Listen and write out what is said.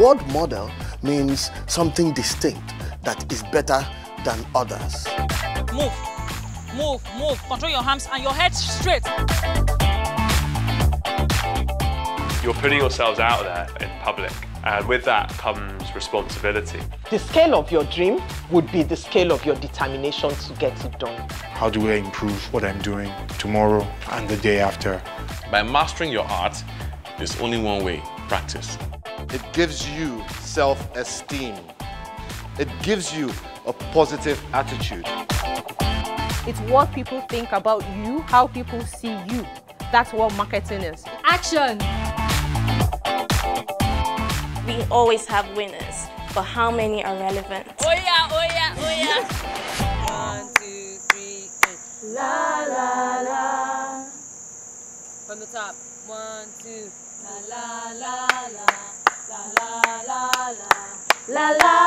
word model means something distinct that is better than others. Move, move, move. Control your arms and your head straight. You're putting yourselves out there in public, and with that comes responsibility. The scale of your dream would be the scale of your determination to get it done. How do I improve what I'm doing tomorrow and the day after? By mastering your art, there's only one way practice. It gives you self esteem, it gives you a positive attitude. It's what people think about you, how people see you. That's what marketing is. Action! We always have winners, but how many are relevant? Oh yeah, oh yeah, oh yeah. From the top. One, two. La la la la. La la la la. La la.